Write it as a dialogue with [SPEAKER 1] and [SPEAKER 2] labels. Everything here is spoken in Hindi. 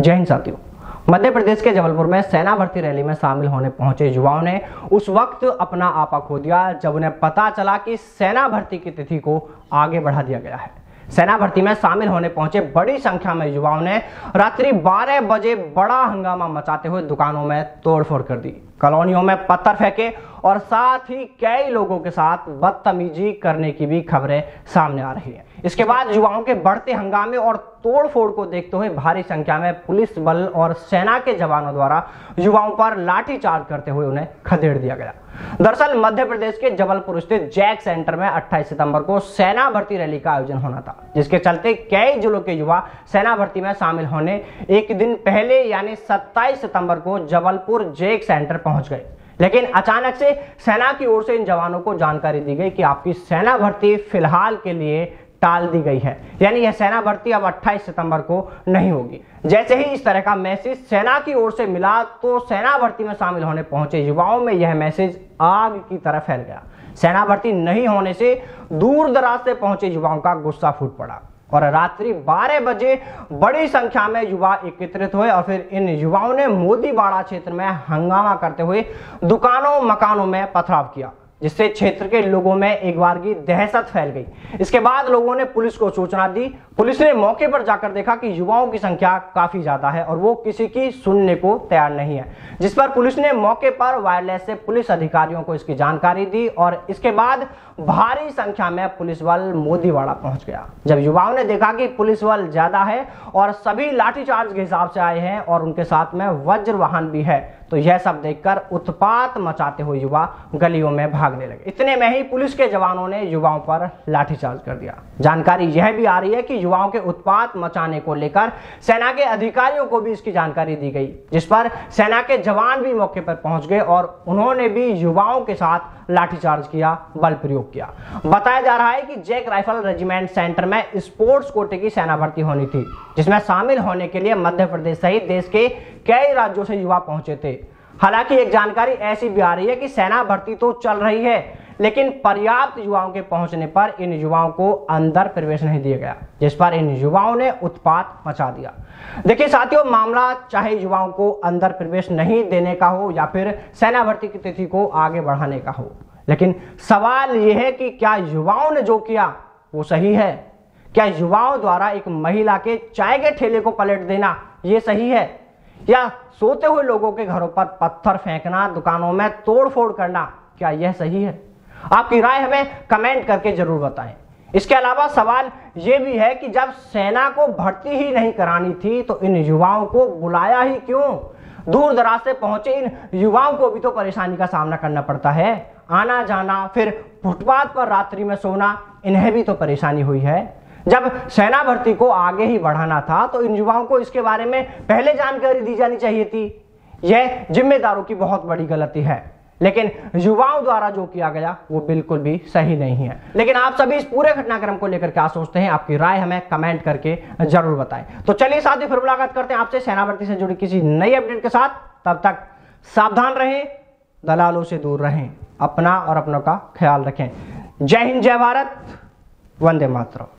[SPEAKER 1] जय हिंद साथियों। मध्य प्रदेश के जबलपुर में सेना भर्ती रैली में शामिल होने पहुँचे युवाओं ने उस वक्त अपना आपा खो दिया, जब उन्हें पता चला कि सेना भर्ती की तिथि को आगे बढ़ा दिया गया है। सेना भर्ती में शामिल होने पहुँचे बड़ी संख्या में युवाओं ने रात्रि 12 बजे बड़ा हंगामा मचाते हुए दुकानों में तोड़फोड़ कर दी। कॉलोनियों में पत्थर फेंके और साथ ही कई लोगों के साथ बदतमीजी करने की भी खबरें सामने आ रही है। इसके बाद युवाओं के बढ़ते हंगामे और तोड़फोड़ को देखते हुए भारी संख्या में पुलिस बल और सेना के जवानों द्वारा युवाओं पर लाठीचार्ज करते हुए उन्हें खदेड़ दिया गया। दरअसल मध्य प्रदेश के जबलपुर स्थित जैक सेंटर में 28 सितंबर को सेना भर्ती रैली का आयोजन होना था, जिसके चलते कई जिलों के युवा सेना भर्ती में शामिल होने एक दिन पहले यानी 27 सितंबर को जबलपुर जैक सेंटर पहुँच गए। लेकिन अचानक से सेना की ओर से इन जवानों को जानकारी दी गई कि आपकी सेना भर्ती फ़िलहाल के लिए टाल दी गई है। यानी यह सेना भर्ती अब 28 सितंबर को नहीं होगी। जैसे ही इस तरह का मैसेज सेना की ओर से मिला तो सेना भर्ती में शामिल होने पहुँचे युवाओं में यह मैसेज आग की तरह फैल गया। सेना भर्ती नहीं होने से दूर दराज से पहुँचे युवाओं का गुस्सा फूट पड़ा। और रात्रि 12 बजे बड़ी संख्या में युवा एकत्रित हुए और फिर इन युवाओं ने मोदी बाड़ा क्षेत्र में हंगामा करते हुए दुकानों मकानों में पथराव किया। जिससे क्षेत्र के लोगों में एक बार की दहशत फैल गई। इसके बाद लोगों ने पुलिस को सूचना दी। पुलिस ने मौके पर जाकर देखा कि युवाओं की संख्या काफ़ी ज़्यादा है और वो किसी की सुनने को तैयार नहीं है, जिस पर पुलिस ने मौके पर वायरलेस से पुलिस अधिकारियों को इसकी जानकारी दी और इसके बाद भारी संख्या में पुलिस बल मोदीवाड़ा पहुँच गया। जब युवाओं ने देखा कि पुलिस बल ज़्यादा है और सभी लाठीचार्ज के हिसाब से आए हैं और उनके साथ में वज्र वाहन भी है तो यह सब देखकर उत्पात मचाते हुए युवा गलियों में भागने लगे। इतने में ही पुलिस के जवानों ने युवाओं पर लाठीचार्ज कर दिया। जानकारी यह भी आ रही है कि युवाओं के उत्पात मचाने को लेकर सेना के अधिकारियों को भी इसकी जानकारी दी गई, जिस पर सेना के जवान भी मौके पर पहुँच गए और उन्होंने भी युवाओं के साथ लाठीचार्ज किया, बल प्रयोग किया। बताया जा रहा है कि जैक राइफल रेजिमेंट सेंटर में स्पोर्ट्स कोटे की सेना भर्ती होनी थी, जिसमें शामिल होने के लिए मध्य प्रदेश सहित देश के कई राज्यों से युवा पहुँचे थे। हालाँकि एक जानकारी ऐसी भी आ रही है कि सेना भर्ती तो चल रही है, लेकिन पर्याप्त युवाओं के पहुँचने पर इन युवाओं को अंदर प्रवेश नहीं दिया गया, जिस पर इन युवाओं ने उत्पात मचा दिया। देखिए साथियों, मामला चाहे युवाओं को अंदर प्रवेश नहीं देने का हो या फिर सेना भर्ती की तिथि को आगे बढ़ाने का हो, लेकिन सवाल यह है कि क्या युवाओं ने जो किया, वो सही है? क्या युवाओं द्वारा एक महिला के चाय के ठेले को पलट देना यह सही है? या सोते हुए लोगों के घरों पर पत्थर फेंकना, दुकानों में तोड़फोड़ करना, क्या यह सही है? आपकी राय हमें कमेंट करके ज़रूर बताएँ। इसके अलावा सवाल यह भी है कि जब सेना को भर्ती ही नहीं करानी थी तो इन युवाओं को बुलाया ही क्यों? दूर दराज से पहुँचे इन युवाओं को भी तो परेशानी का सामना करना पड़ता है। आना जाना, फिर फुटपाथ पर रात्रि में सोना, इन्हें भी तो परेशानी हुई है। जब सेना भर्ती को आगे ही बढ़ाना था तो इन युवाओं को इसके बारे में पहले जानकारी दी जानी चाहिए थी। यह जिम्मेदारों की बहुत बड़ी गलती है। लेकिन युवाओं द्वारा जो किया गया, वो बिल्कुल भी सही नहीं है। लेकिन आप सभी इस पूरे घटनाक्रम को लेकर क्या सोचते हैं, आपकी राय हमें कमेंट करके ज़रूर बताएँ। तो चलिए साथ ही फिर मुलाकात करते हैं आपसे सेना भर्ती से जुड़ी किसी नई अपडेट के साथ। तब तक सावधान रहें, दलालों से दूर रहें, अपना और अपनों का ख्याल रखें। जय हिंद, जय भारत, वंदे मातरम।